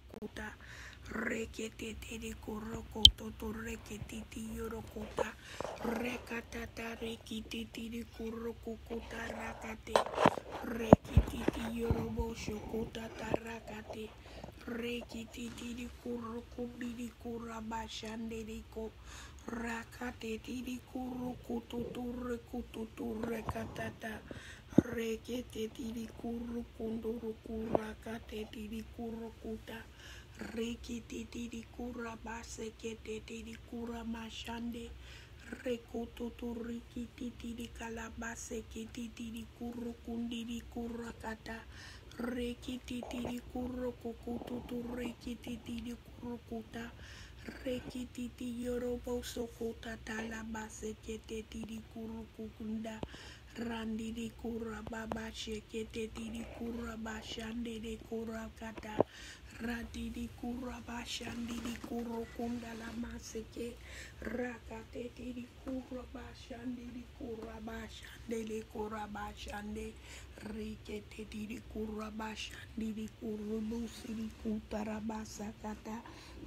kukuta. Rekete tiri kurokoto to rekete ti yorokota. Rekatata rekete tiri kurokukuta rakate. Rekete ti yorobo shokota tarakate. Rekete tiri kurokubiri kurabashanderiko. Rakate tiri kurokututu rekututu rekatata. Rekete tiri kurukunduru kurakate tiri kurukuta. Rekete tiri kurabase kete tiri kuramashande. Rekututu rikiti tiri kalabase kete tiri kurukundiri kurakata. Rekiti tiri kurukukututu rekiti tiri kurukuta. Rekiti tiri yorobo sokota talabase kete tiri kurukukunda. Randiri kura baba shekete tiri kura bashandere kura kata. Radiri kura bashandiri kuro kunda la maseke. Rakate tiri kura bashandiri kura bashandere kura bashande. Rikete tiri kura bashandiri kuru lusiri kutara basakata.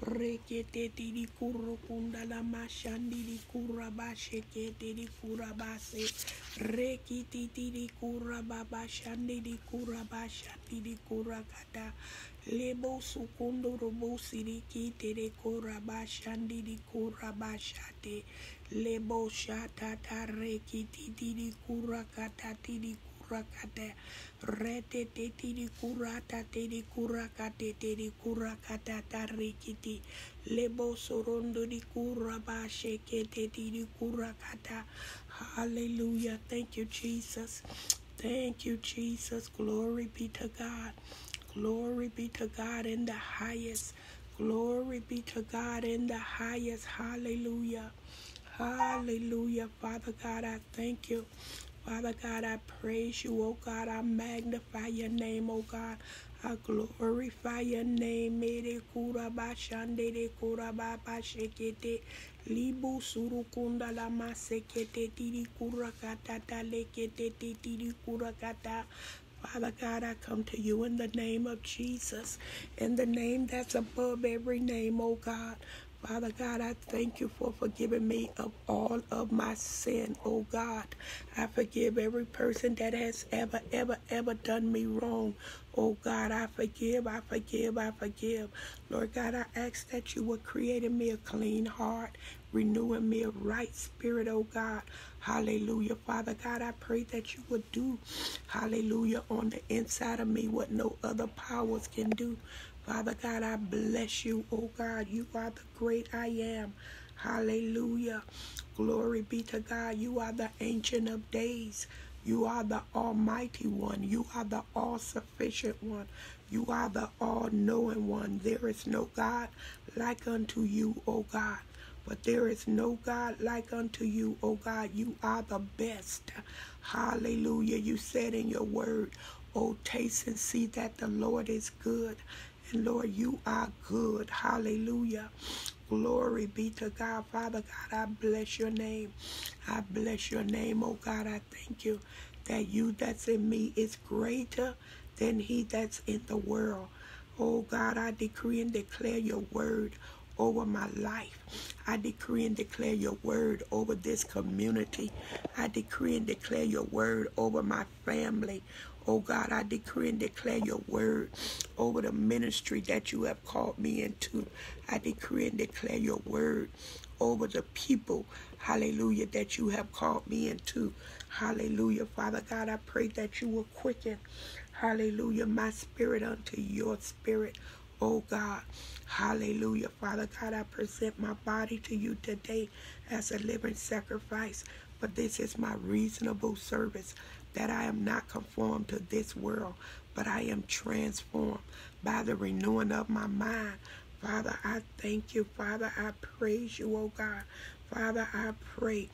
Rekete tiri kuru kunda la mashandiri kura basheke tiri kura base. Rekiti Lebo sukundo robo siriki tere kura bashandiri kura bashate. Lebo shata tarekiti tiri kura kata tiri kura kata. Rete te tiri kura ta tiri kura kate tiri kura kata tarikiti. Lebo sorondo di kura basheke te tiri kura kata. Hallelujah. Thank you, Jesus. Thank you, Jesus. Glory be to God. Glory be to God in the highest. Glory be to God in the highest. Hallelujah. Hallelujah. Father God, I thank you. Father God, I praise you, oh God. I magnify your name, oh God. I glorify your name. Mere kura ba shande de kura ba shekete. Libu surukunda la masekete tiri kura kata talekete tiri kura kata. Father God, I come to you in the name of Jesus, in the name that's above every name, oh God. Father God, I thank you for forgiving me of all of my sin, oh God. I forgive every person that has ever, ever, ever done me wrong. Oh God, I forgive, I forgive, I forgive. Lord God, I ask that you would create in me a clean heart, renewing me a right spirit, oh God. Hallelujah. Father God, I pray that you would do, hallelujah, on the inside of me what no other powers can do. Father God, I bless you, oh God. You are the great I am. Hallelujah. Glory be to God. You are the ancient of days. You are the almighty one. You are the all sufficient one. You are the all knowing one. There is no God like unto you, O God. But there is no God like unto you, O God. You are the best. Hallelujah. You said in your word, Oh, taste and see that the Lord is good. And Lord, you are good. Hallelujah. Glory be to God. Father God, I bless your name. I bless your name, oh God. I thank you that you that's in me is greater than he that's in the world. Oh God, I decree and declare your word over my life. I decree and declare your word over this community. I decree and declare your word over my family. Oh God, I decree and declare your word over the ministry that you have called me into. I decree and declare your word over the people, hallelujah, that you have called me into. Hallelujah. Father God, I pray that you will quicken, hallelujah, my spirit unto your spirit. Oh God, hallelujah. Father God, I present my body to you today as a living sacrifice. But this is my reasonable service that I am not conformed to this world, but I am transformed by the renewing of my mind. Father, I thank you. Father, I praise you, oh God. Father, I pray,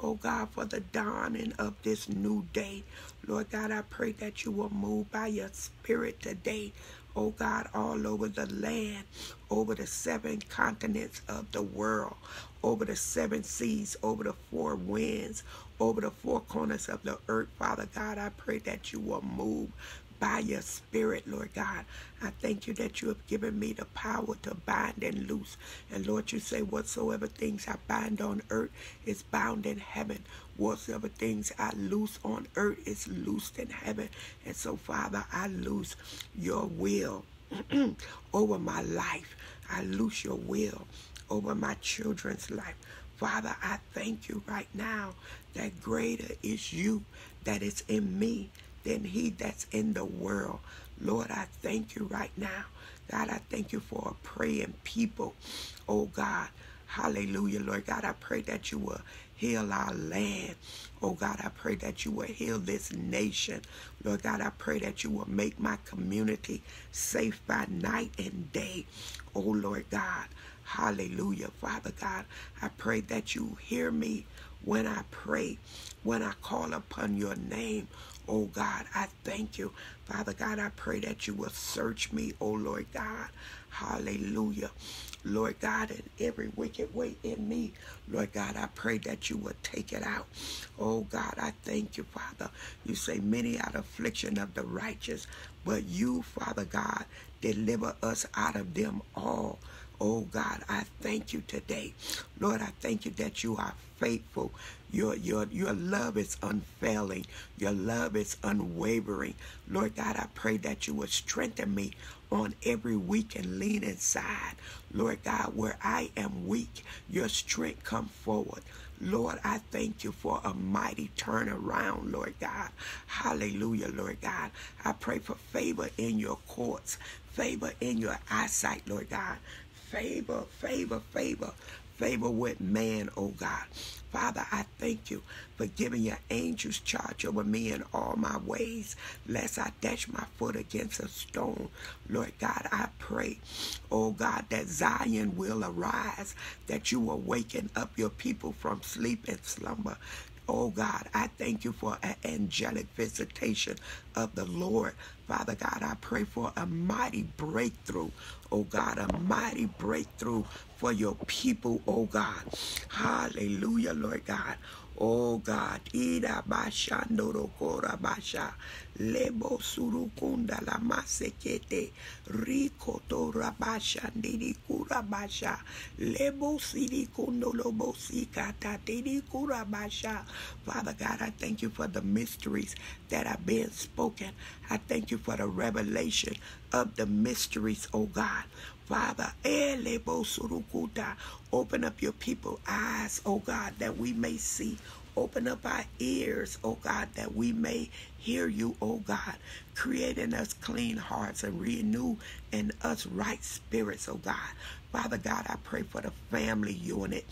oh God, for the dawning of this new day. Lord God, I pray that you will move by your spirit today, oh God, all over the land, over the seven continents of the world, over the seven seas, over the four winds, over the four corners of the earth. Father God, I pray that you will move by your spirit, Lord God. I thank you that you have given me the power to bind and loose. And Lord, you say, whatsoever things I bind on earth is bound in heaven. Whatsoever things I loose on earth is loosed in heaven. And so, Father, I loose your will over my life. I loose your will over my children's life. Father, I thank you right now that greater is you that is in me than he that's in the world. Lord, I thank you right now. God, I thank you for a praying people. Oh God, hallelujah, Lord God. I pray that you will heal our land. Oh God, I pray that you will heal this nation. Lord God, I pray that you will make my community safe by night and day. Oh Lord God, hallelujah. Father God, I pray that you hear me when I pray, when I call upon your name. Oh God, I thank you. Father God, I pray that you will search me, oh Lord God. Hallelujah. Lord God, in every wicked way in me, Lord God, I pray that you will take it out. Oh God, I thank you, Father. You say many are affliction of the righteous, but you, Father God, deliver us out of them all. Oh God, I thank you today. Lord, I thank you that you are faithful. Your, your, your love is unfailing. Your love is unwavering. Lord God, I pray that you will strengthen me on every weak and leaning side. Lord God, where I am weak, your strength come forward. Lord, I thank you for a mighty turnaround, Lord God. Hallelujah, Lord God. I pray for favor in your courts, favor in your eyesight, Lord God. Favor, favor, favor favor with man, oh God. Father, I thank you for giving your angels charge over me in all my ways, lest I dash my foot against a stone. Lord God, I pray, oh God, that Zion will arise, that you will waken up your people from sleep and slumber. Oh God, I thank you for an angelic visitation of the Lord. Father God, I pray for a mighty breakthrough. Oh God, a mighty breakthrough for your people, oh God. Hallelujah, Lord God. Oh God, ida basha ndorokora basha lebo surukunda la masekete tora basha ndiri kura basha lebo siri kundo lobo sikata tiri kura basha. Father God, I thank you for the mysteries that are being spoken. I thank you for the revelation of the mysteries, oh God. Father, open up your people's eyes, oh God, that we may see. Open up our ears, oh God, that we may hear you, oh God. Create in us clean hearts and renew in us right spirits, oh God. Father God, I pray for the family unit.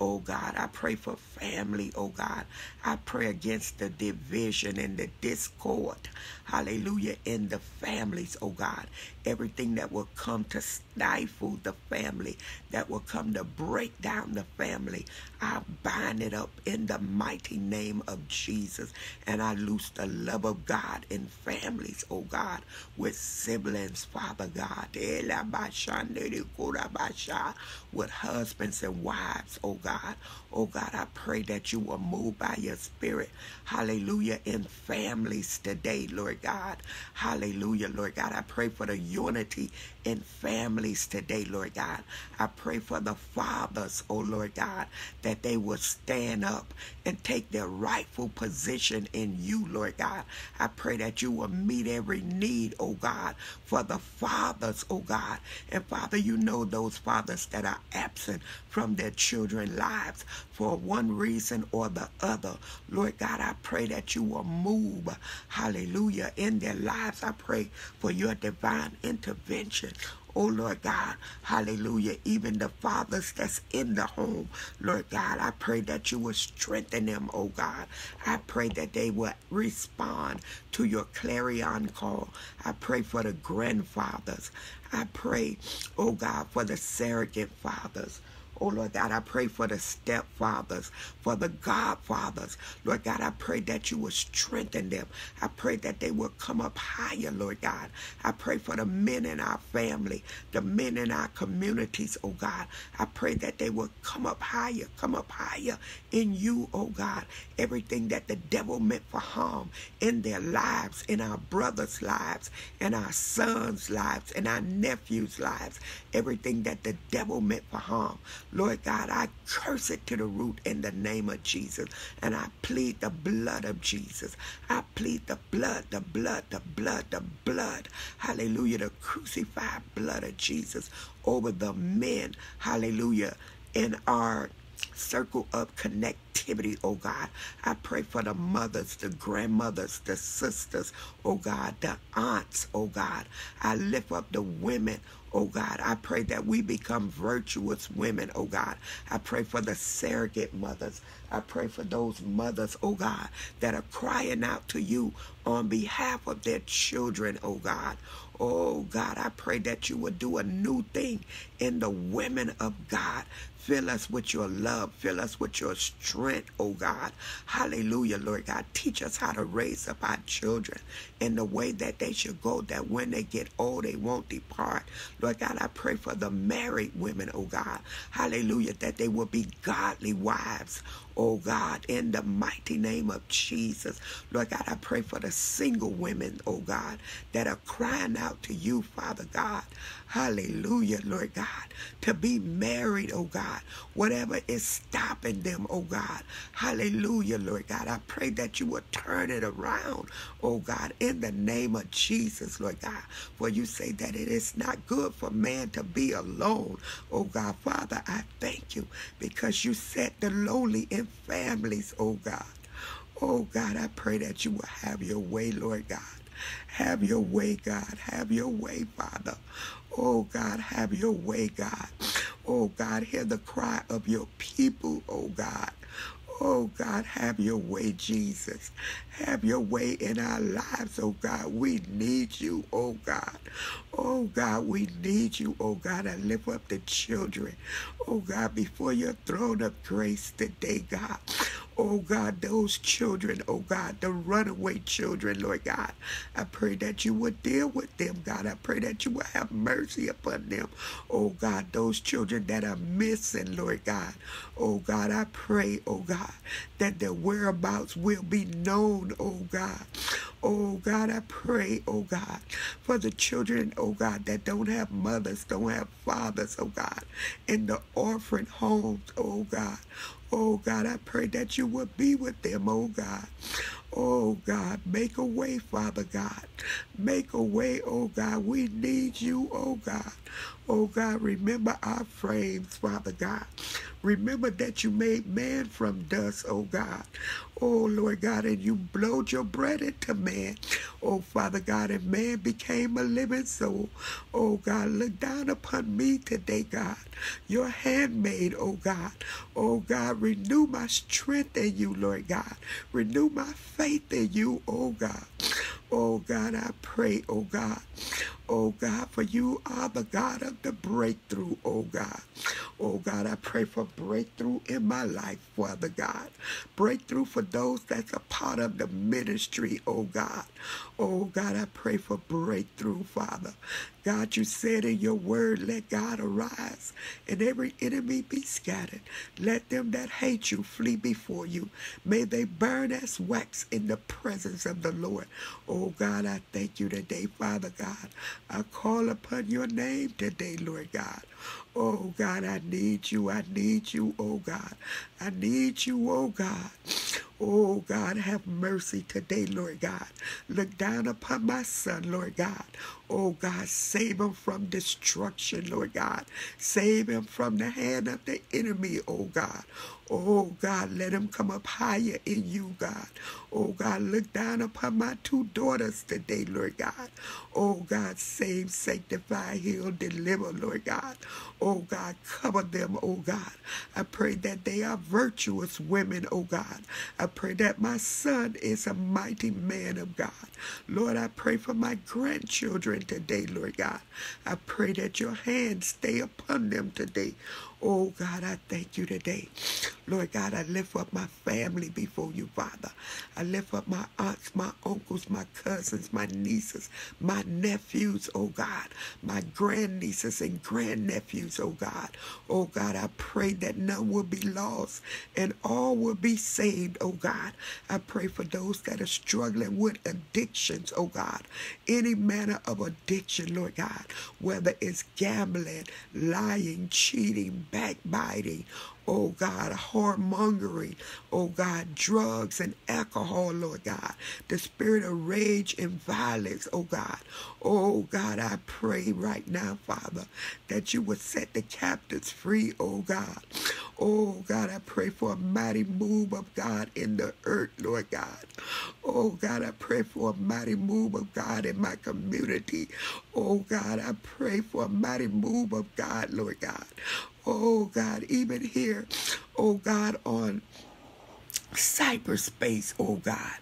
Oh God, I pray for family, oh God. I pray against the division and the discord. Hallelujah. In the families, oh God. Everything that will come to stifle the family, that will come to break down the family. I bind it up in the mighty name of Jesus. And I loose the love of God in families, oh God, with siblings, Father God. Eh, By shot with husbands and wives, oh God. Oh God, I pray that you will move by your spirit. Hallelujah. In families today, Lord God. Hallelujah, Lord God. I pray for the unity in families today, Lord God. I pray for the fathers, oh Lord God, that they will stand up and take their rightful position in you, Lord God. I pray that you will meet every need, oh God, for the fathers, oh God. And Father, you know those fathers that are absent from their children's lives for one reason or the other. Lord God, I pray that you will move, hallelujah, in their lives. I pray for your divine intervention. Oh Lord God, hallelujah. Even the fathers that's in the home, Lord God, I pray that you will strengthen them, oh God. I pray that they will respond to your clarion call. I pray for the grandfathers. I pray, oh God, for the surrogate fathers. Oh, Lord God, I pray for the stepfathers, for the godfathers. Lord God, I pray that you will strengthen them. I pray that they will come up higher, Lord God. I pray for the men in our family, the men in our communities, oh God. I pray that they will come up higher, come up higher in you, oh God. Everything that the devil meant for harm in their lives, in our brothers' lives, in our sons' lives, in our nephews' lives, everything that the devil meant for harm. Lord God, I curse it to the root in the name of Jesus. And I plead the blood of Jesus. I plead the blood, the blood, the blood, the blood. Hallelujah. The crucified blood of Jesus over the men. Hallelujah. In our circle of connectivity, oh God. I pray for the mothers, the grandmothers, the sisters, oh God, the aunts, oh God. I lift up the women, oh God. I pray that we become virtuous women, oh God. I pray for the surrogate mothers. I pray for those mothers, oh God, that are crying out to you on behalf of their children, oh God. Oh God, I pray that you would do a new thing in the women of God. Fill us with your love. Fill us with your strength, oh God. Hallelujah, Lord God. Teach us how to raise up our children in the way that they should go, that when they get old, they won't depart. Lord God, I pray for the married women, oh God. Hallelujah, that they will be godly wives, oh God, in the mighty name of Jesus. Lord God, I pray for the single women, oh God, that are crying out to you, Father God. Hallelujah, Lord God, to be married, oh God. Whatever is stopping them, oh God. Hallelujah, Lord God. I pray that you will turn it around, oh God, in the name of Jesus, Lord God. For you say that it is not good for man to be alone, oh God. Father, I thank you because you set the lowly in families, oh God. Oh God, I pray that you will have your way, Lord God. Have your way, God. Have your way, Father. Oh God, have your way, God. Oh God, hear the cry of your people, oh God. Oh God, have your way, Jesus. Have your way in our lives, oh God. We need you, oh God. Oh God, we need you, oh God. I lift up the children, oh God, before your throne of grace today, God. Oh God, those children, oh God, the runaway children, Lord God. I pray that you would deal with them, God. I pray that you will have mercy upon them. Oh God, those children that are missing, Lord God. Oh God, I pray, oh God, that their whereabouts will be known, oh God. Oh God, I pray, oh God, for the children, oh God, that don't have mothers, don't have fathers, oh God, in the orphan homes, oh God. Oh God, I pray that you would be with them, oh God. Oh God, make a way, Father God. Make a way, oh God. We need you, oh God. Oh God, remember our frames, Father God. Remember that you made man from dust, oh God. Oh Lord God, and you blowed your breath into man. Oh Father God, and man became a living soul. Oh God, look down upon me today, God. Your handmaid, oh God. Oh God, renew my strength in you, Lord God. Renew my faith in you, oh God. Oh God, I pray, oh God. Oh God, for you are the God of the breakthrough, oh God. Oh God, I pray for breakthrough in my life, Father God. Breakthrough for those that's a part of the ministry, oh God. Oh God, I pray for breakthrough, Father. God, you said in your word, let God arise and every enemy be scattered. Let them that hate you flee before you. May they burn as wax in the presence of the Lord. Oh God, I thank you today, Father God. I call upon your name today, Lord God. Oh God, I need you. I need you, oh God. I need you, oh God. Oh God, have mercy today, Lord God. Look down upon my son, Lord God. Oh God, save him from destruction, Lord God. Save him from the hand of the enemy, oh God. Oh God, let him come up higher in you, God. Oh God, look down upon my two daughters today, Lord God. Oh God, save, sanctify, heal, deliver, Lord God. Oh God, cover them, oh God. I pray that they are virtuous women, oh God. I pray that my son is a mighty man of God. Lord, I pray for my grandchildren today, Lord God. I pray that your hand stay upon them today. Oh God, I thank you today. Lord God, I lift up my family before you, Father. I lift up my aunts, my uncles, my cousins, my nieces, my nephews, oh God, my grandnieces and grandnephews, oh God. Oh God, I pray that none will be lost and all will be saved, oh God. I pray for those that are struggling with addictions, oh God. Any manner of addiction, Lord God, whether it's gambling, lying, cheating, backbiting, oh God, whoremongering, oh God, drugs and alcohol, Lord God, the spirit of rage and violence, oh God. Oh God, I pray right now, Father, that you would set the captives free, oh God. Oh God, I pray for a mighty move of God in the earth, Lord God. Oh God, I pray for a mighty move of God in my community. Oh God, I pray for a mighty move of God, Lord God. Oh God, even here, oh God, on cyberspace, oh God.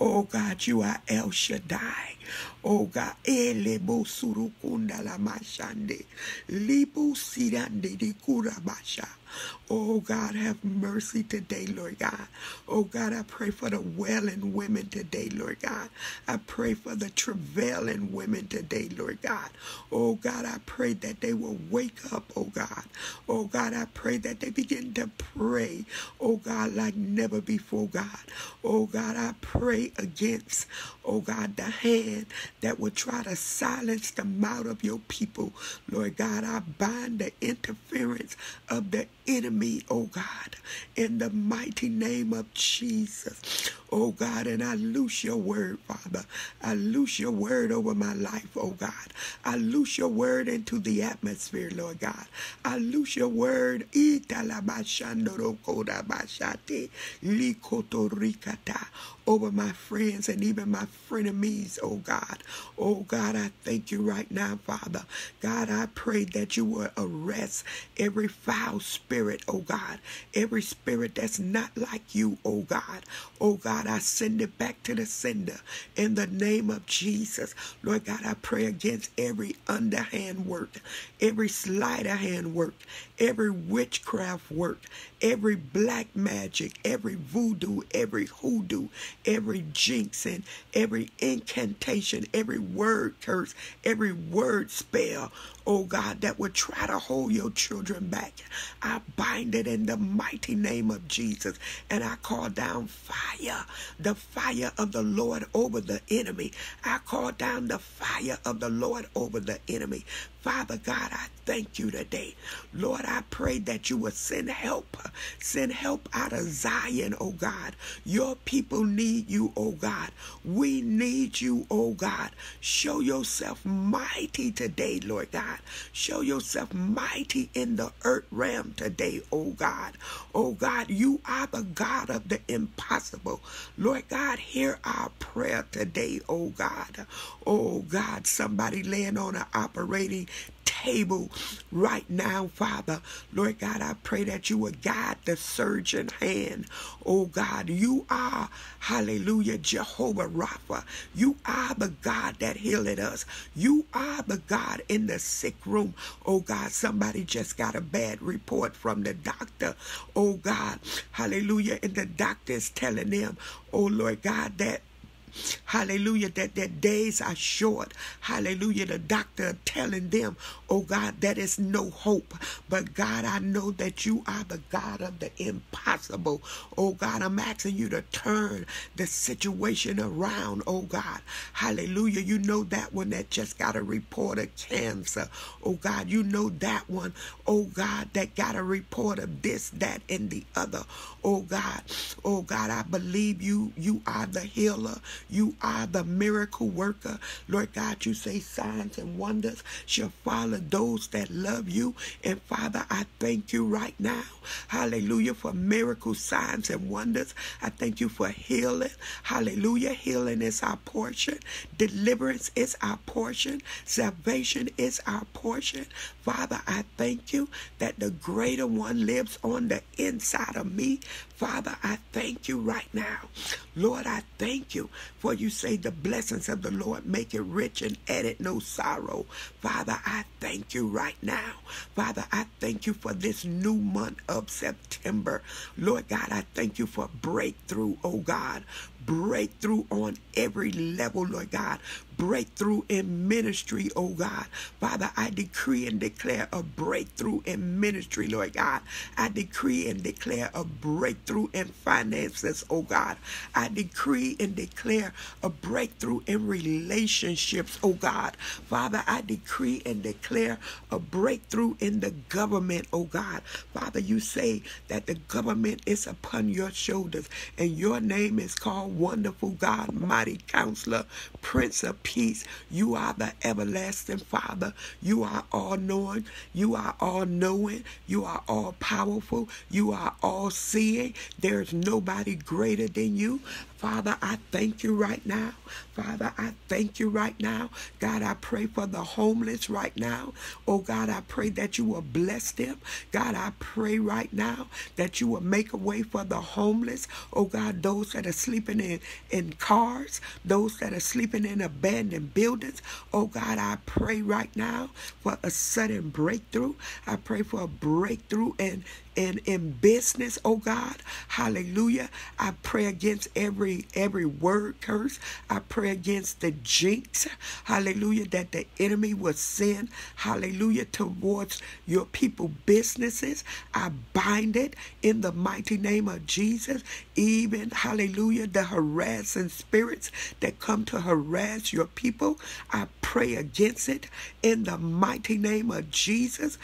Oh God, you are El Shaddai. Oh God, elebo surukunda la mashande, libu sirande di kurabasha. Oh God, have mercy today, Lord God. Oh God, I pray for the wailing women today, Lord God. I pray for the travailing women today, Lord God. Oh God, I pray that they will wake up, oh God. Oh God, I pray that they begin to pray, oh God, like never before, God. Oh God, I pray against, oh God, the hand that would try to silence the mouth of your people. Lord God, I bind the interference of the enemy, oh God, in the mighty name of Jesus. Oh God, and I loose your word, Father. I loose your word over my life, oh God. I loose your word into the atmosphere, Lord God. I loose your word over my friends and even my frenemies, oh God. Oh God, I thank you right now, Father. God, I pray that you will arrest every foul spirit, oh God. Every spirit that's not like you, oh God. Oh God, I send it back to the sender in the name of Jesus. Lord God, I pray against every underhand work, every sleight of hand work, every witchcraft work, every black magic, every voodoo, every hoodoo, every jinx and every incantation, every word curse, every word spell, oh God, that would try to hold your children back. I bind it in the mighty name of Jesus and I call down fire, the fire of the Lord over the enemy. I call down the fire of the Lord over the enemy. Father God, I thank you today. Lord, I pray that you will send help. Send help out of Zion, oh God. Your people need you, oh God. We need you, oh God. Show yourself mighty today, Lord God. Show yourself mighty in the earth realm today, oh God. Oh God, you are the God of the impossible. Lord God, hear our prayer today, oh God. Oh God, somebody laying on an operating table right now, Father. Lord God, I pray that you would guide the surgeon hand. Oh God, you are, hallelujah, Jehovah Rapha. You are the God that healed us. You are the God in the sick room. Oh God, somebody just got a bad report from the doctor. Oh God, hallelujah. And the doctor is telling them, oh Lord God, that Hallelujah. That their days are short. Hallelujah. The doctor telling them, oh God, that is no hope. But God, I know that you are the God of the impossible. Oh God, I'm asking you to turn the situation around. Oh God. Hallelujah. You know that one that just got a report of cancer. Oh God, you know that one. Oh God, that got a report of this, that, and the other. Oh God. Oh God, I believe you. You are the healer. You are the miracle worker. Lord God, you say signs and wonders shall follow those that love you. And Father, I thank you right now. Hallelujah for miracle signs and wonders. I thank you for healing. Hallelujah. Healing is our portion. Deliverance is our portion. Salvation is our portion. Father, I thank you that the greater one lives on the inside of me. Father, I thank you right now. Lord, I thank you For you say the blessings of the Lord make it rich and added no sorrow. Father, I thank you right now. Father, I thank you for this new month of September. Lord God, I thank you for breakthrough, oh God breakthrough on every level, Lord God breakthrough in ministry, oh God. Father, I decree and declare a breakthrough in ministry, Lord God. I decree and declare a breakthrough in finances, oh God. I decree and declare a breakthrough in relationships, oh God. Father, I decree and declare a breakthrough in the government, oh God. Father, you say that the government is upon your shoulders and your name is called Wonderful God, Mighty Counselor, Prince of Peace. You are the everlasting Father. You are all knowing. You are all knowing. You are all powerful. You are all seeing. There's nobody greater than you. Father, I thank you right now. Father, I thank you right now. God, I pray for the homeless right now. Oh, God, I pray that you will bless them. God, I pray right now that you will make a way for the homeless. Oh, God, those that are sleeping in, in cars, those that are sleeping in abandoned buildings. Oh, God, I pray right now for a sudden breakthrough. I pray for a breakthrough in, in, in business, oh God. Hallelujah. I pray against every every word curse. I pray against the jinx. Hallelujah. That the enemy will send. Hallelujah. Towards your people businesses. I bind it in the mighty name of Jesus. Even hallelujah. The harassing spirits that come to harass your people. I pray against it in the mighty name of Jesus.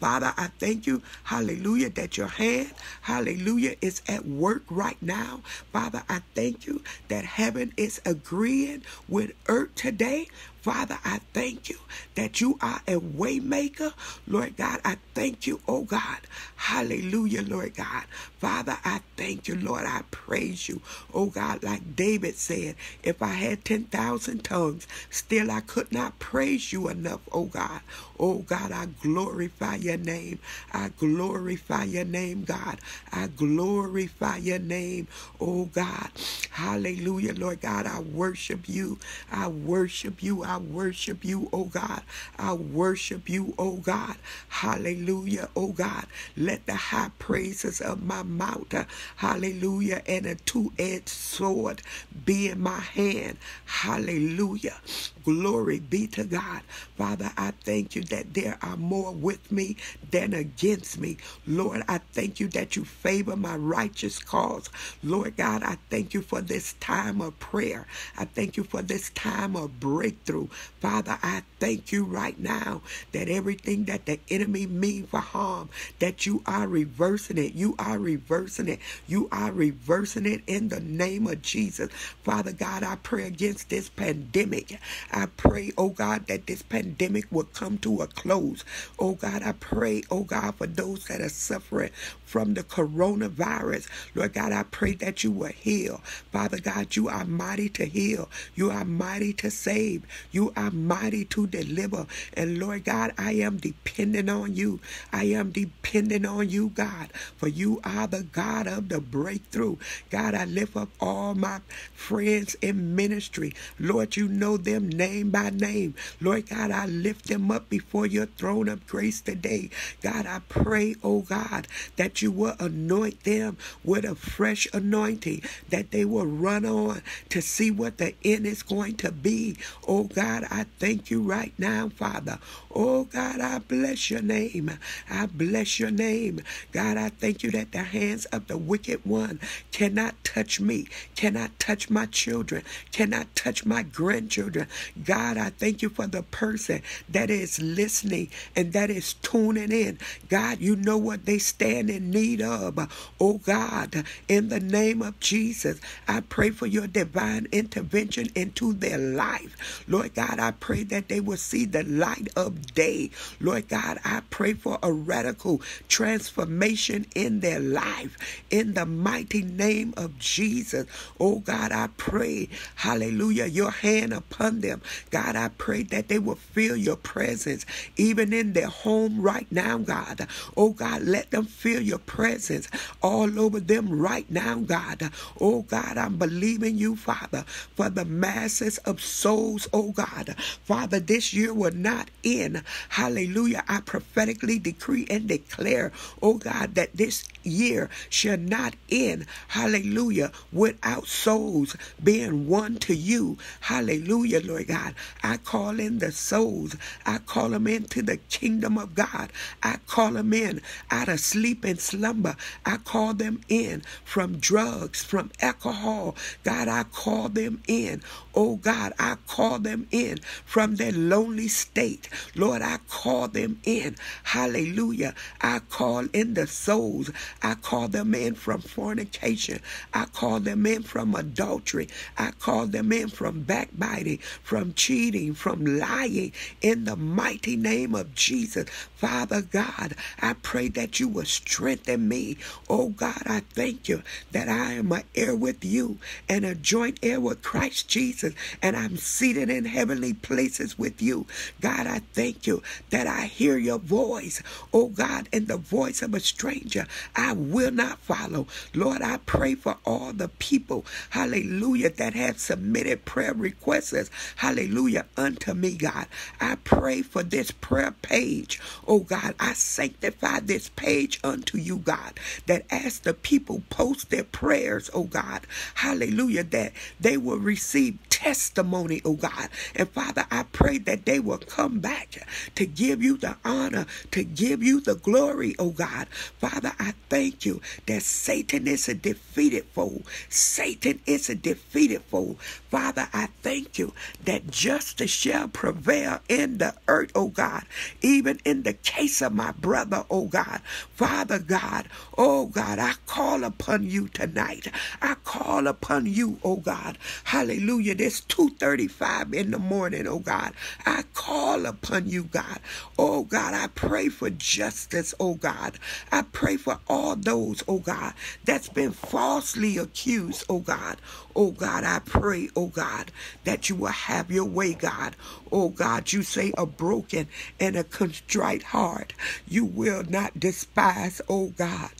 Father, I thank you, hallelujah, that your hand, hallelujah, is at work right now. Father, I thank you that heaven is agreeing with earth today. Father, I thank you that you are a waymaker. Lord God, I thank you, oh God. Hallelujah, Lord God. Father, I thank you, Lord. I praise you. Oh God, like David said, if I had 10,000 tongues, still I could not praise you enough, oh God. Oh God, I glorify your name. I glorify your name, God. I glorify your name, oh God. Hallelujah, Lord God. I worship you. I worship you. I worship you, oh God. I worship you, oh God. Hallelujah, oh God. Let the high praises of my mouth, hallelujah, and a two edged sword be in my hand. Hallelujah. Glory be to God. Father, I thank you that there are more with me than against me. Lord, I thank you that you favor my righteous cause. Lord God, I thank you for this time of prayer. I thank you for this time of breakthrough. Father, I thank you right now that everything that the enemy mean for harm, that you are reversing it. You are reversing it. You are reversing it in the name of Jesus. Father God, I pray against this pandemic. I pray, oh God, that this pandemic will come to a close. Oh God, I pray, oh God, for those that are suffering from the coronavirus. Lord God, I pray that you will heal. Father God, you are mighty to heal. You are mighty to save. You are mighty to deliver. And Lord God, I am dependent on you. I am dependent on you, God, for you are the God of the breakthrough. God, I lift up all my friends in ministry. Lord, you know them name by name. Lord God, I lift them up before your throne of grace today. God, I pray, oh God, that you will anoint them with a fresh anointing, that they will run on to see what the end is going to be. Oh God, I thank you right now, Father. Oh God, I bless your name. I bless your name. God, I thank you that the hands of the wicked one cannot touch me, cannot touch my children, cannot touch my grandchildren. God, I thank you for the person that is listening and that is tuning in. God, you know what they stand in need of. Oh God, in the name of Jesus, I pray for your divine intervention into their life. Lord God, I pray that they will see the light of day. Lord God, I pray for a radical transformation in their life in the mighty name of Jesus. Oh God, I pray, hallelujah, your hand upon them. God, I pray that they will feel your presence even in their home right now, God. Oh God, let them feel your presence all over them right now, God. Oh God, I'm believing you, Father, for the masses of souls, oh God. Father, this year will not end. Hallelujah. I prophetically decree and declare, oh God, that this year shall not end. Hallelujah. Without souls being won to you. Hallelujah, Lord God. I call in the souls. I call them into the kingdom of God. I call them in out of sleep and slumber. I call them in from drugs, from alcohol. God, I call them in. Oh God, I call them in from their lonely state. Lord, I call them in. Hallelujah. I call in the souls. I call them in from fornication. I call them in from adultery. I call them in from backbiting, from cheating, from lying. In the mighty name of Jesus, Father God, I pray that you will strengthen me. Oh God, I thank you that I am an heir with you and a joint heir with Christ Jesus, and I'm seated in heavenly places with you. God, I thank you that I hear your voice. Oh God, and the voice of a stranger I will not follow. Lord, I pray for all the people, hallelujah, that have submitted prayer requests, hallelujah, unto me, God. I pray for this prayer page. Oh God, I sanctify this page unto you, God, that as the people post their prayers, oh God, hallelujah, that they will receive testimony, oh God. And Father, I pray that they will come back to give you the honor, to give you the glory, oh God. Father, I thank you that Satan is a defeated foe. Satan is a defeated foe. Father, I thank you that justice shall prevail in the earth, oh God, even in the case of my brother, oh God. Father God, oh God, I call upon you tonight. I call upon you, oh God. Hallelujah. It's 2:35 in the morning, oh God. I call upon you, God. Oh God, I pray for justice, oh God. I pray for all those, oh God, that's been falsely accused, oh God. Oh God, I pray, oh God, that you will have your way, God. Oh God, you say a broken and a contrite heart you will not despise, oh God.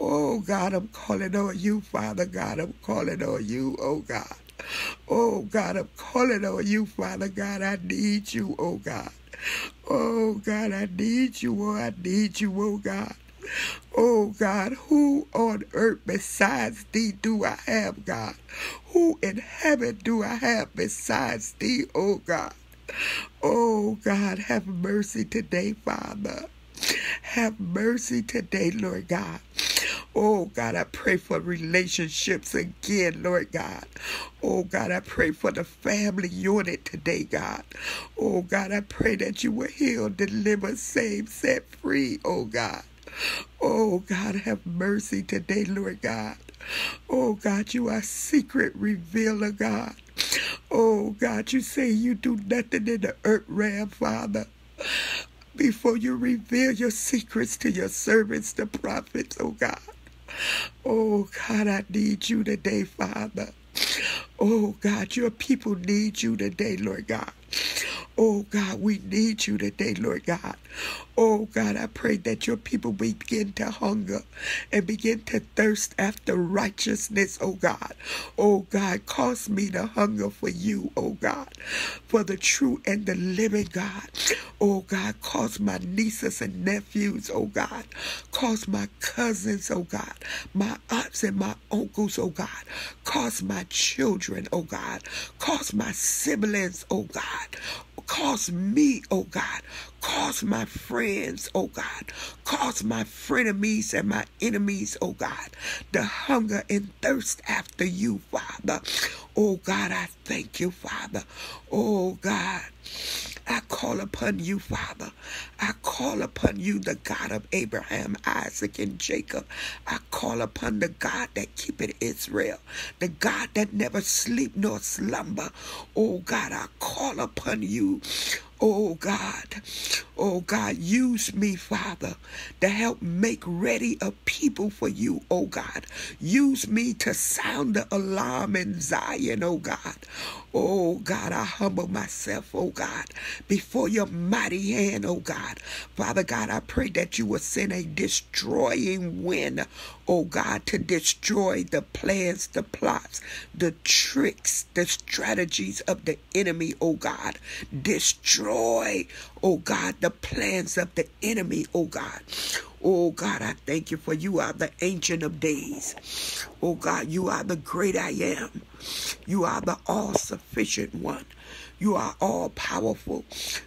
Oh God, I'm calling on you, Father God. I'm calling on you, oh God. Oh God, I'm calling on you, Father God. I need you, oh God. Oh God, I need you, oh, I need you, oh God. Oh God, who on earth besides thee do I have, God? Who in heaven do I have besides thee, oh God? Oh God, have mercy today, Father. Have mercy today, Lord God. Oh God, I pray for relationships again, Lord God. Oh God, I pray for the family unit today, God. Oh God, I pray that you will heal, deliver, save, set free, oh God. Oh God, have mercy today, Lord God. Oh God, you are secret revealer, God. Oh God, you say you do nothing in the earth realm, Father before you reveal your secrets to your servants, the prophets, oh God. Oh God, I need you today, Father. Oh God, your people need you today, Lord God. Oh God, we need you today, Lord God. Oh God, I pray that your people begin to hunger and begin to thirst after righteousness, oh God. Oh God, cause me to hunger for you, oh God, for the true and the living God. Oh God, cause my nieces and nephews, oh God, cause my cousins, oh God, my aunts and my uncles, oh God, cause my children, oh God, cause my siblings, oh God, Cause me, oh God. Cause my friends, oh God. Cause my frenemies and my enemies, oh God, to hunger and thirst after you, Father. Oh God, I thank you, Father. Oh God. I call upon you, Father. I call upon you, the God of Abraham, Isaac, and Jacob. I call upon the God that keepeth Israel, the God that never sleep nor slumber. Oh God, I call upon you. Oh God, oh God, use me, Father, to help make ready a people for you, oh God. Use me to sound the alarm in Zion, oh God. Oh God, I humble myself, oh God, before your mighty hand, oh God. Father God, I pray that you will send a destroying wind, oh God, to destroy the plans, the plots, the tricks, the strategies of the enemy, oh God. Destroy, oh God, the plans of the enemy, oh God. Oh God, I thank you for you are the ancient of days. Oh God, you are the great I am. You are the all sufficient one. You are all powerful.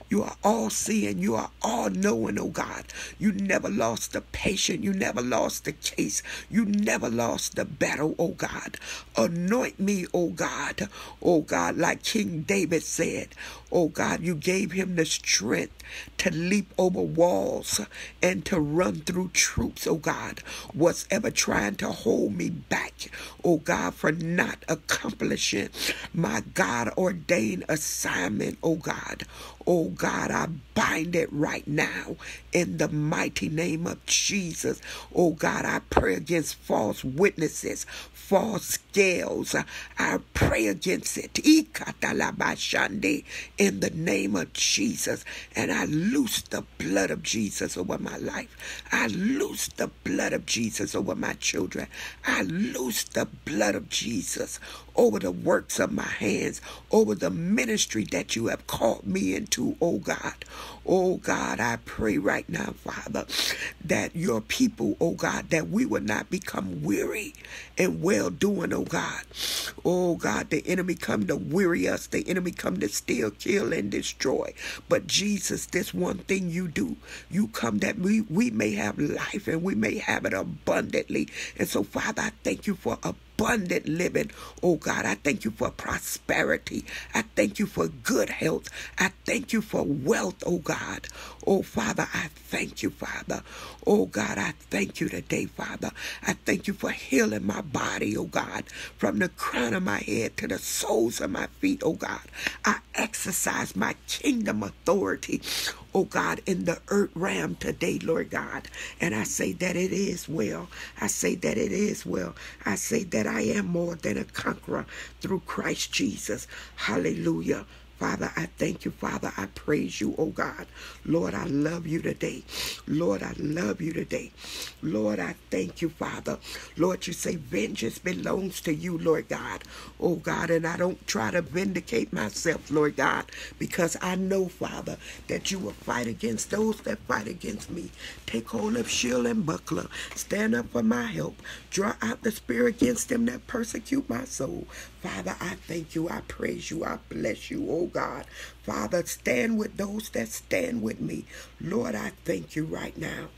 You are all seeing. You are all knowing, oh God. You never lost the patient. You never lost the case. You never lost the battle, oh God. Anoint me, oh God. Oh God, like King David said. Oh God, you gave him the strength to leap over walls and to run through troops, oh God. What's ever trying to hold me back, oh God, for not accomplishing my God ordained assignment, oh God. Oh God, I bind it right now in the mighty name of Jesus. Oh God, I pray against false witnesses, false scales. I pray against it in the name of Jesus. And I loose the blood of Jesus over my life. I loose the blood of Jesus over my children. I loose the blood of Jesus over the works of my hands, over the ministry that you have called me into, oh God. Oh God, I pray right now, Father, that your people, oh God, that we would not become weary and well doing, oh God. Oh God, the enemy come to weary us, the enemy come to steal, kill, and destroy. But Jesus, this one thing you do, you come that we, we may have life and we may have it abundantly. And so, Father, I thank you for a abundant living. Oh God, I thank you for prosperity. I thank you for good health. I thank you for wealth, oh God. Oh Father, I thank you, Father. Oh God, I thank you today, Father. I thank you for healing my body, oh God, from the crown of my head to the soles of my feet, oh God. I exercise my kingdom authority, oh God, in the earth realm today, Lord God. And I say that it is well. I say that it is well. I say that I am more than a conqueror through Christ Jesus. Hallelujah. Father, I thank you. Father, I praise you, oh God. Lord, I love you today. Lord, I love you today. Lord, I thank you, Father. Lord, you say vengeance belongs to you, Lord God. Oh God, and I don't try to vindicate myself, Lord God, because I know, Father, that you will fight against those that fight against me. Take hold of shield and buckler. Stand up for my help. Draw out the spear against them that persecute my soul. Father, I thank you. I praise you. I bless you, oh God. Father, stand with those that stand with me. Lord, I thank you right now.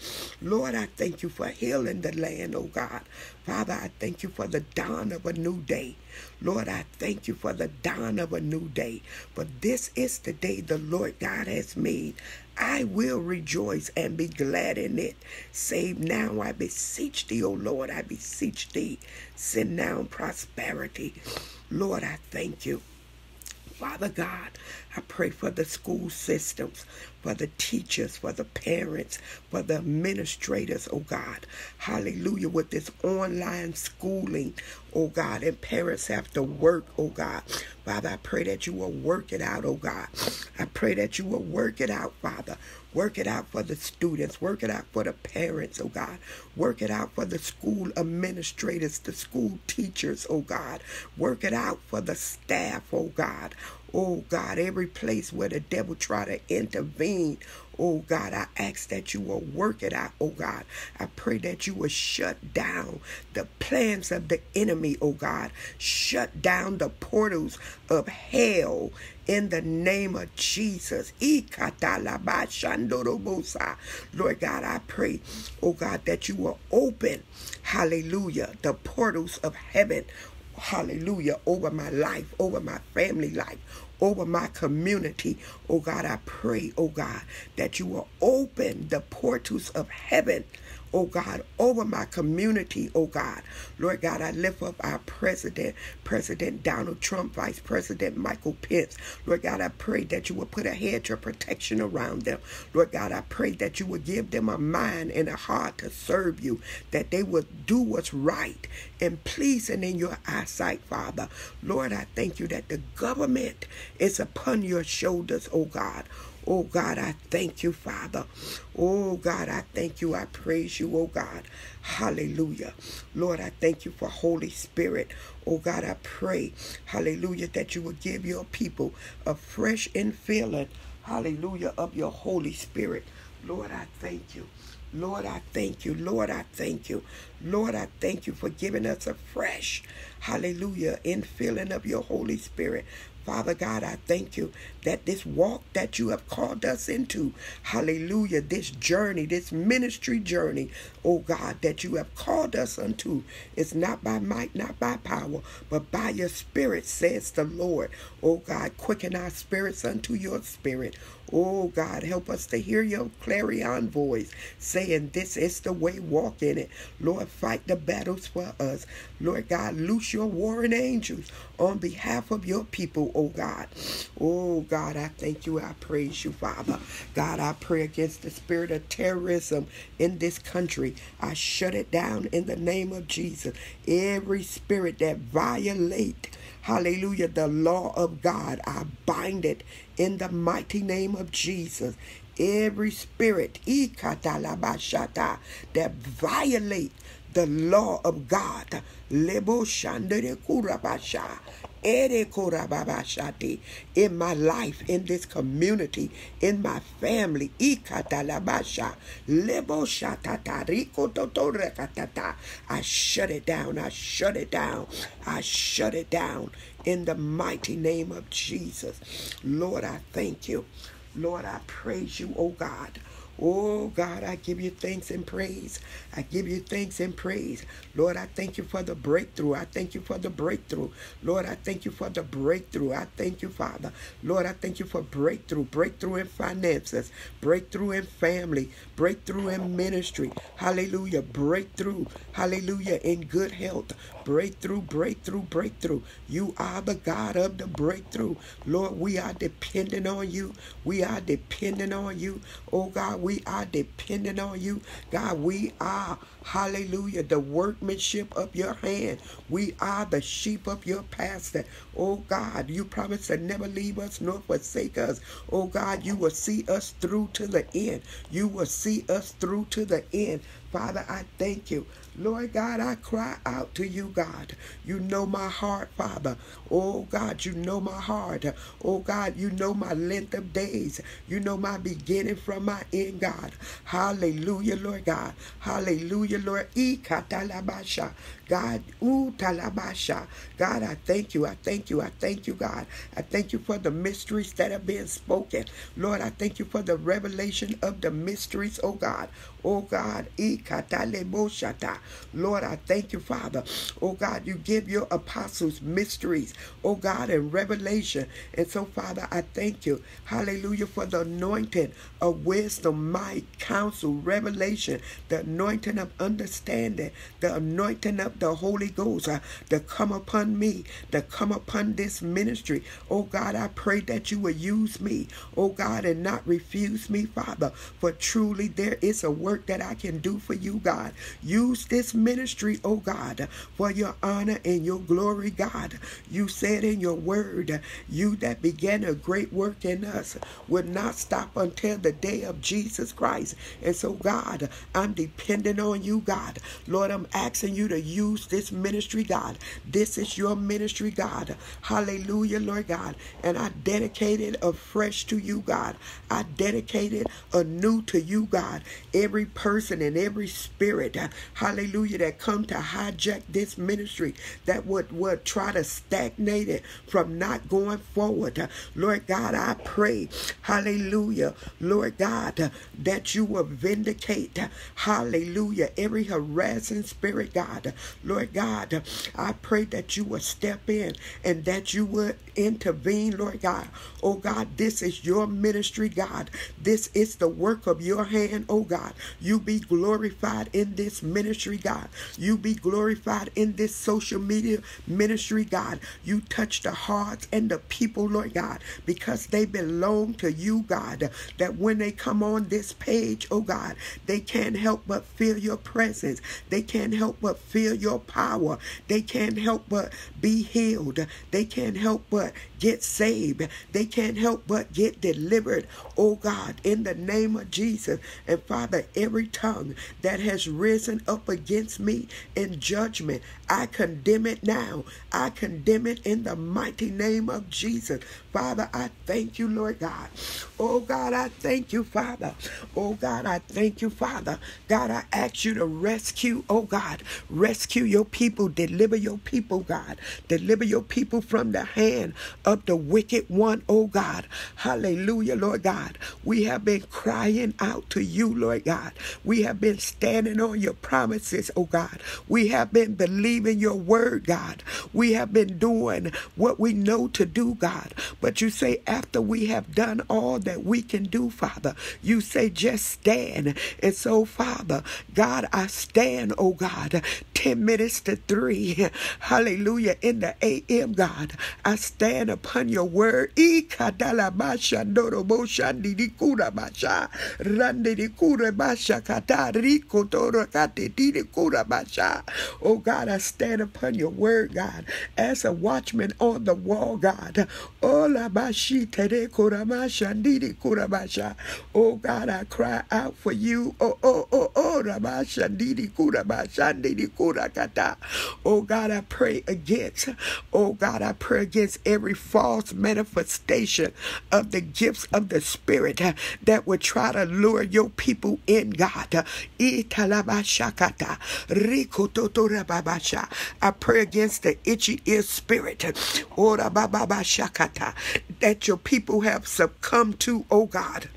Lord, I thank you for healing the land, oh God. Father, I thank you for the dawn of a new day. Lord, I thank you for the dawn of a new day. For this is the day the Lord God has made. I will rejoice and be glad in it. Save now, I beseech thee, O Lord, I beseech thee. Send now prosperity. Lord, I thank you. Father God, I pray for the school systems, for the teachers, for the parents, for the administrators, oh God. Hallelujah. With this online schooling, oh God, and parents have to work, oh God. Father, I pray that you will work it out, oh God. I pray that you will work it out, Father. Work it out for the students. Work it out for the parents, oh God. Work it out for the school administrators, the school teachers, oh God. Work it out for the staff, oh God. Oh God, every place where the devil try to intervene, oh God, I ask that you will work it out, oh God. I pray that you will shut down the plans of the enemy, oh God. Shut down the portals of hell in the name of Jesus. Lord God, I pray, oh God, that you will open, hallelujah, the portals of heaven hallelujah, over my life, over my family life, over my community. Oh God, I pray, oh God, that you will open the portals of heaven oh God, over my community, oh God. Lord God, I lift up our president, President Donald Trump, Vice President Michael Pence. Lord God, I pray that you will put a hedge of protection around them. Lord God, I pray that you will give them a mind and a heart to serve you, that they will do what's right and pleasing in your eyesight, Father. Lord, I thank you that the government is upon your shoulders, oh God. Oh God, I thank you, Father. Oh God, I thank you. I praise you, oh God. Hallelujah. Lord, I thank you for Holy Spirit. Oh God, I pray, hallelujah, that you will give your people a fresh infilling, hallelujah, of your Holy Spirit. Lord, I thank you. Lord, I thank you. Lord, I thank you. Lord, I thank you for giving us a fresh, hallelujah, infilling of your Holy Spirit. Father God, I thank you that this walk that you have called us into, hallelujah, this journey, this ministry journey, oh God, that you have called us unto, is not by might, not by power, but by your spirit, says the Lord. Oh God, quicken our spirits unto your spirit. Oh God, help us to hear your clarion voice saying, This is the way, walk in it. Lord, fight the battles for us. Lord God, loose your warring angels on behalf of your people, oh God. Oh God, I thank you. I praise you, Father. God, I pray against the spirit of terrorism in this country. I shut it down in the name of Jesus. Every spirit that violate hallelujah, the law of God. I bind it in the mighty name of Jesus. Every spirit that violate the law of God. In my life, in this community, in my family. I shut it down. I shut it down. I shut it down in the mighty name of Jesus. Lord, I thank you. Lord, I praise you, oh God. Oh God, I give you thanks and praise. I give you thanks and praise. Lord, I thank you for the breakthrough. I thank you for the breakthrough. Lord, I thank you for the breakthrough. I thank you, Father. Lord, I thank you for breakthrough. Breakthrough in finances, breakthrough in family, breakthrough in ministry. Hallelujah. Breakthrough. Hallelujah. In good health. Breakthrough, breakthrough, breakthrough. You are the God of the breakthrough. Lord, we are dependent on you. We are dependent on you. Oh God, we are dependent on you. God, we are, hallelujah, the workmanship of your hand. We are the sheep of your pasture. Oh God, you promise to never leave us nor forsake us. Oh God, you will see us through to the end. You will see us through to the end. Father, I thank you. Lord God, I cry out to you, God. You know my heart, Father. Oh God, you know my heart. Oh God, you know my length of days. You know my beginning from my end, God. Hallelujah, Lord God. Hallelujah, Lord. God, ooh, talabasha. God, I thank you. I thank you. I thank you, God. I thank you for the mysteries that are being spoken. Lord, I thank you for the revelation of the mysteries, oh God. Oh God, Lord, I thank you, Father. Oh God, you give your apostles mysteries, oh God, and revelation. And so, Father, I thank you. Hallelujah for the anointing of wisdom, might, counsel, revelation, the anointing of understanding, the anointing of the Holy Ghost uh, to come upon me, to come upon this ministry. Oh God, I pray that you will use me, oh God, and not refuse me, Father. For truly there is a work that I can do for you, God. Use this ministry, oh God, for your honor and your glory, God. You said in your word, you that began a great work in us would not stop until the day of Jesus Christ. And so, God, I'm depending on you, God. Lord, I'm asking you to use use this ministry, God. This is your ministry, God. Hallelujah, Lord God. And I dedicate it afresh to you, God. I dedicate it anew to you, God. Every person and every spirit, hallelujah, that come to hijack this ministry, that would, would try to stagnate it from not going forward. Lord God, I pray, hallelujah, Lord God, that you will vindicate, hallelujah, every harassing spirit, God. Lord God, I pray that you would step in and that you would intervene, Lord God. Oh God, this is your ministry, God. This is the work of your hand, oh God. You be glorified in this ministry, God. You be glorified in this social media ministry, God. You touch the hearts and the people, Lord God, because they belong to you, God. That when they come on this page, oh God, they can't help but feel your presence. They can't help but feel your power. They can't help but be healed. They can't help but get saved. They can't help but get delivered, oh God, in the name of Jesus. And Father, every tongue that has risen up against me in judgment, I condemn it now. I condemn it in the mighty name of Jesus. Father, I thank you, Lord God. Oh God, I thank you, Father. Oh God, I thank you, Father. God, I ask you to rescue, oh God, rescue your people, deliver your people, God. Deliver your people from the hand of the wicked one, oh God. Hallelujah, Lord God. We have been crying out to you, Lord God. We have been standing on your promises, oh God. We have been believing your word, God. We have been doing what we know to do, God. But you say, after we have done all that we can do, Father, you say, just stand. And so, Father, God, I stand, oh God, 10 minutes to 3. Hallelujah. In the a.m., God, I stand upon your word. Oh God, I stand upon your word, God, as a watchman on the wall, God. Oh Oh God, I cry out for you. Oh, oh, oh, oh, Rabasha Didi Kurabasha Didi Kurakata. Oh God, I pray against. Oh God, I pray against every false manifestation of the gifts of the Spirit that would try to lure your people in, God. I pray against the itchy ear spirit that your people have succumbed to, oh God.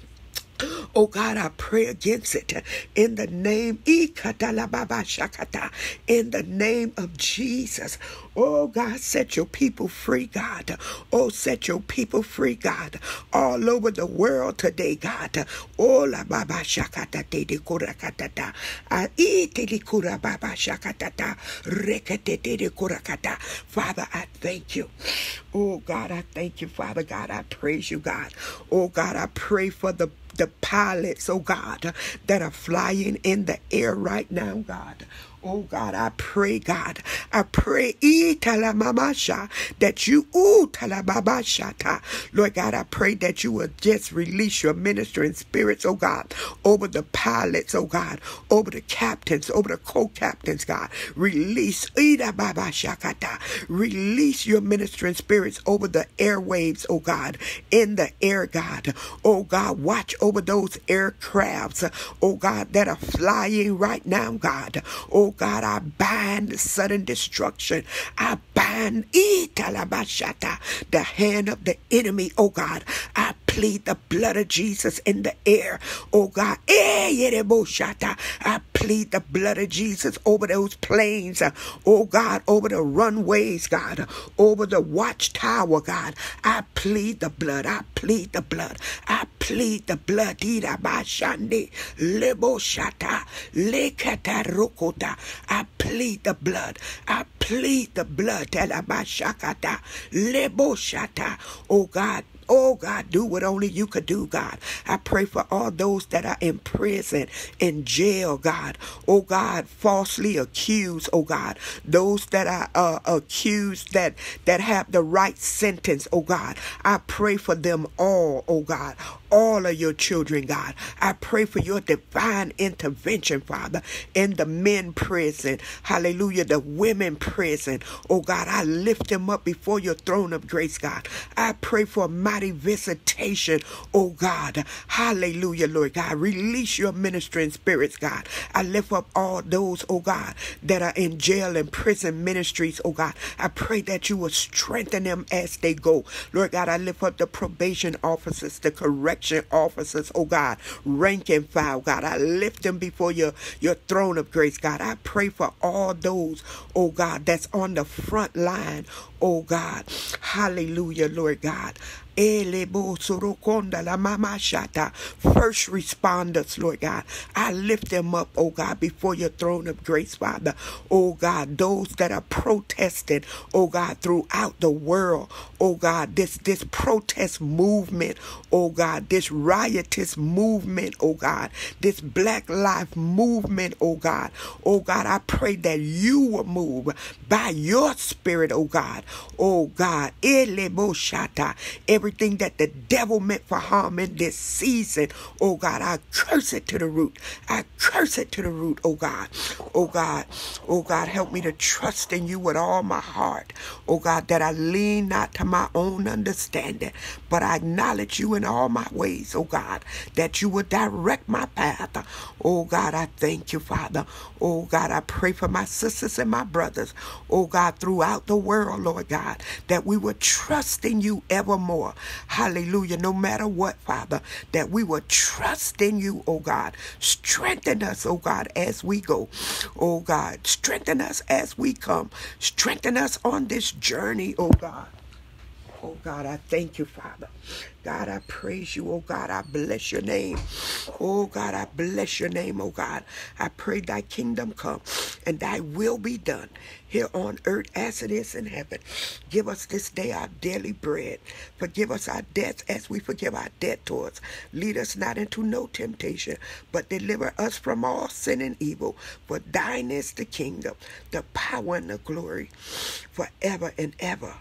Oh God, I pray against it in the name in the name of Jesus. Oh God, set your people free, God. Oh, set your people free, God, all over the world today, God. Oh la baba shakata te de kurakata. A ite de kura baba shakata. Rekete de kurakata. Father, I thank you. Oh God, I thank you, Father God. I praise you, God. Oh God, I pray for the the pilots, oh God, that are flying in the air right now, God. Oh God, I pray, God. I pray that you, ooh, Lord God, I pray that you will just release your ministering spirits, oh God, over the pilots, oh God, over the captains, over the co-captains, God. Release, release your ministering spirits over the airwaves, oh God, in the air, God. Oh God, watch over those aircrafts, oh God, that are flying right now, God. Oh God, I bind sudden destruction. I bind italabashata, the hand of the enemy, oh God. I plead the blood of Jesus in the air, oh God. Eh, I plead the blood of Jesus over those planes, oh God, over the runways, God, over the watchtower, God. I plead the blood. I plead the blood. I plead the blood. Lebo shata, lekata rokota. I plead the blood. I plead the blood. Telabashakata. Lebo shata. Oh God, Oh God, do what only you could do, God. I pray for all those that are in prison, in jail, God. Oh God, falsely accused, oh God. Those that are uh, accused that that have the right sentence, oh God. I pray for them all, oh God all of your children, God. I pray for your divine intervention, Father, in the men prison. Hallelujah. The women prison. Oh God, I lift them up before your throne of grace, God. I pray for my mighty visitation, oh God. Hallelujah, Lord God. Release your ministering spirits, God. I lift up all those, oh God, that are in jail and prison ministries, oh God. I pray that you will strengthen them as they go. Lord God, I lift up the probation officers, the correction officers, oh God, rank and file, God. I lift them before your, your throne of grace, God. I pray for all those, oh God, that's on the front line, oh God. Hallelujah, Lord God. First responders, Lord God. I lift them up, oh God, before your throne of grace, Father. Oh God, those that are protesting, oh God, throughout the world. Oh God, this this protest movement, oh God, this riotous movement, oh God, this black life movement, oh God. Oh God, I pray that you will move by your spirit, oh God. Oh God. Every everything that the devil meant for harm in this season. Oh God, I curse it to the root. I curse it to the root, oh God. Oh God, oh God, help me to trust in you with all my heart. Oh God, that I lean not to my own understanding, but I acknowledge you in all my ways, oh God, that you would direct my path. Oh God, I thank you, Father. Oh God, I pray for my sisters and my brothers, oh God, throughout the world, Lord God, that we would trust in you evermore. Hallelujah. No matter what, Father, that we will trust in you, oh God. Strengthen us, oh God, as we go. Oh God, strengthen us as we come. Strengthen us on this journey, oh God. Oh God, I thank you, Father. God, I praise you. Oh God, I bless your name. Oh God, I bless your name, oh God. I pray thy kingdom come and thy will be done here on earth as it is in heaven. Give us this day our daily bread. Forgive us our debts as we forgive our debtors. Lead us not into no temptation, but deliver us from all sin and evil. For thine is the kingdom, the power, and the glory forever and ever.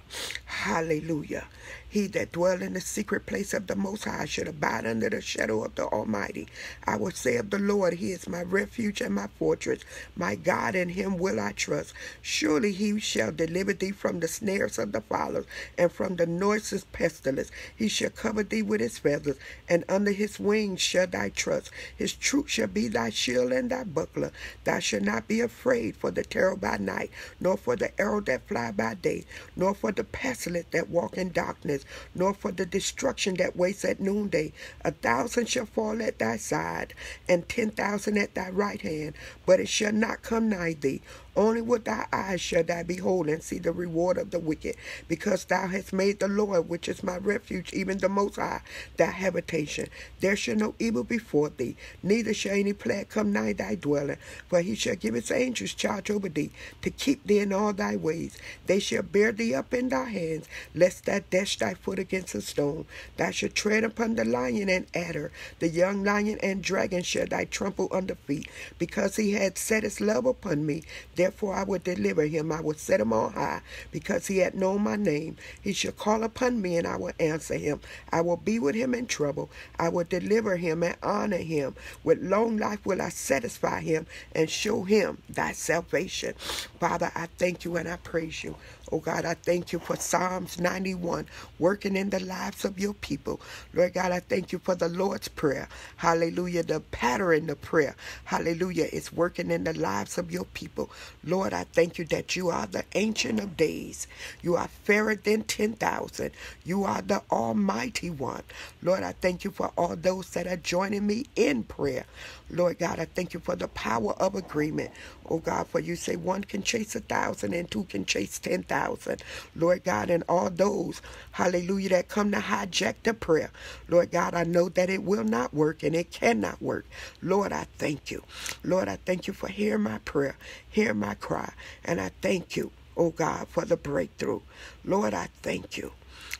Hallelujah. He that dwell in the secret place of the Most High should abide under the shadow of the Almighty. I will say of the Lord, He is my refuge and my fortress. My God, in Him will I trust. Surely He shall deliver thee from the snares of the fowlers and from the noiseless pestilence. He shall cover thee with His feathers, and under His wings shall thy trust. His truth shall be thy shield and thy buckler. Thou shalt not be afraid for the terror by night, nor for the arrow that fly by day, nor for the pestilence that walk in darkness nor for the destruction that waits at noonday. A thousand shall fall at thy side, and ten thousand at thy right hand, but it shall not come nigh thee. Only with thy eyes shall thou behold and see the reward of the wicked, because thou hast made the Lord, which is my refuge, even the Most High, thy habitation. There shall no evil before thee, neither shall any plague come nigh thy dwelling. For he shall give his angels charge over thee, to keep thee in all thy ways. They shall bear thee up in thy hands, lest thou dash thy foot against a stone. Thou shalt tread upon the lion and adder, the young lion and dragon shall thy trample under feet, because he had set his love upon me. Therefore I will deliver him. I will set him on high, because he had known my name. He shall call upon me, and I will answer him. I will be with him in trouble. I will deliver him and honor him. With long life will I satisfy him and show him thy salvation. Father, I thank you and I praise you. Oh God, I thank you for Psalms 91 working in the lives of your people. Lord God, I thank you for the Lord's Prayer. Hallelujah. The pattern of prayer. Hallelujah. It's working in the lives of your people. Lord, I thank you that you are the Ancient of Days. You are fairer than 10,000. You are the Almighty One. Lord, I thank you for all those that are joining me in prayer. Lord God, I thank you for the power of agreement. Oh God, for you say one can chase a thousand and two can chase ten thousand. Lord God, and all those, hallelujah, that come to hijack the prayer. Lord God, I know that it will not work and it cannot work. Lord, I thank you. Lord, I thank you for hearing my prayer, hearing my cry. And I thank you, oh God, for the breakthrough. Lord, I thank you.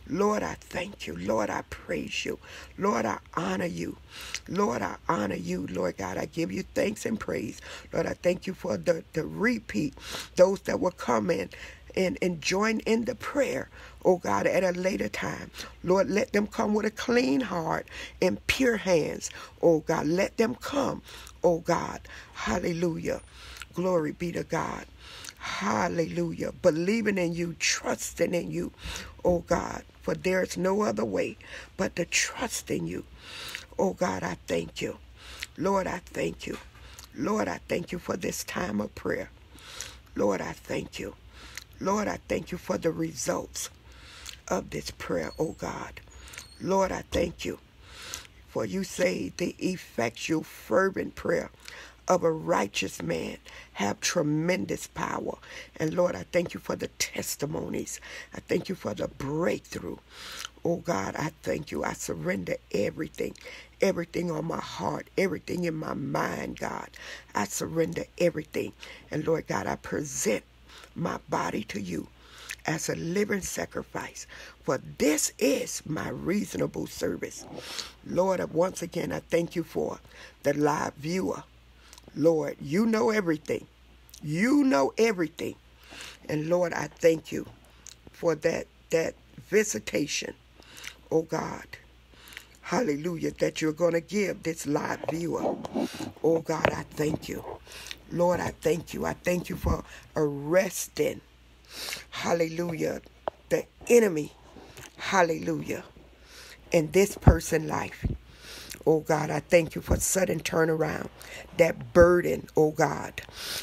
Lord, I thank you. Lord, I praise you. Lord, I honor you. Lord, I honor you. Lord God, I give you thanks and praise. Lord, I thank you for the, the repeat, those that will come in and, and join in the prayer, oh God, at a later time. Lord, let them come with a clean heart and pure hands, oh God. Let them come, oh God. Hallelujah. Glory be to God. Hallelujah. Believing in you, trusting in you, oh God. For there is no other way but to trust in you. Oh God, I thank you. Lord, I thank you. Lord, I thank you for this time of prayer. Lord, I thank you. Lord, I thank you for the results of this prayer, oh God. Lord, I thank you. For you say the effectual, fervent prayer of a righteous man have tremendous power. And Lord, I thank you for the testimonies. I thank you for the breakthrough. Oh God, I thank you. I surrender everything, everything on my heart, everything in my mind, God. I surrender everything. And Lord God, I present my body to you as a living sacrifice. For this is my reasonable service. Lord, once again, I thank you for the live viewer. Lord, you know everything. You know everything. And Lord, I thank you for that that visitation. Oh God. Hallelujah. That you're going to give this live viewer. Oh God, I thank you. Lord, I thank you. I thank you for arresting. Hallelujah. The enemy. Hallelujah. In this person's life. Oh God, I thank you for sudden turnaround. That burden, oh God.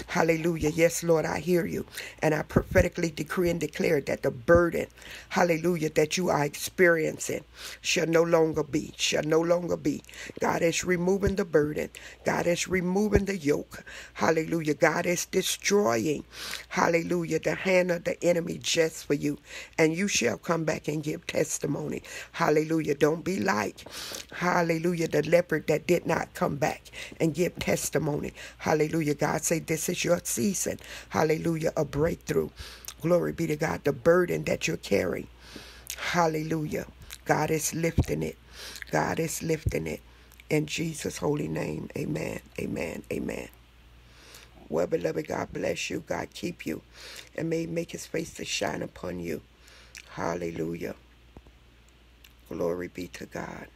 Hallelujah. Yes, Lord, I hear you. And I prophetically decree and declare that the burden, hallelujah, that you are experiencing shall no longer be, shall no longer be. God is removing the burden. God is removing the yoke. Hallelujah. God is destroying, hallelujah, the hand of the enemy just for you. And you shall come back and give testimony. Hallelujah. Don't be like, hallelujah, the leopard that did not come back and give testimony. Hallelujah. God say this is your season. Hallelujah. A breakthrough. Glory be to God. The burden that you're carrying. Hallelujah. God is lifting it. God is lifting it. In Jesus' holy name. Amen. Amen. Amen. Well, beloved, God bless you. God keep you. And may make his face to shine upon you. Hallelujah. Glory be to God.